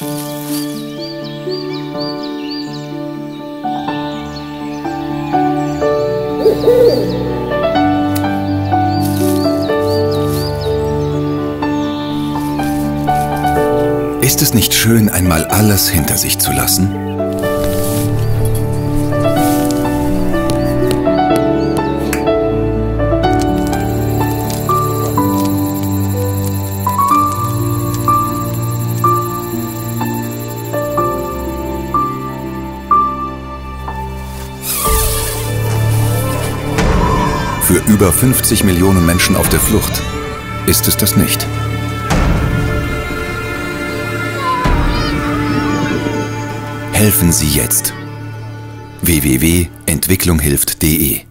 Ist es nicht schön, einmal alles hinter sich zu lassen? Für über 50 Millionen Menschen auf der Flucht ist es das nicht. Helfen Sie jetzt. www.entwicklunghilft.de